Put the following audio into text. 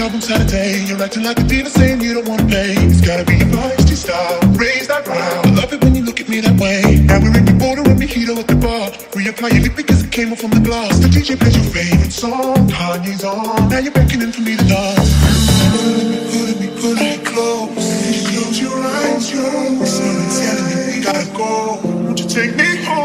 club on Saturday. You're acting like a diva saying you don't wanna play. It's gotta be your feisty style. Raise that round. I love it when you look at me that way. Now we're in the border and mojito at the bar. Reapply your lip because it came off on the glass. The DJ plays your favorite song. Kanye's on. Now you're beckoning for me to dance. Put me, put me, put me close. Close your eyes, your eyes. Someone's telling me we gotta go. Won't you take me home?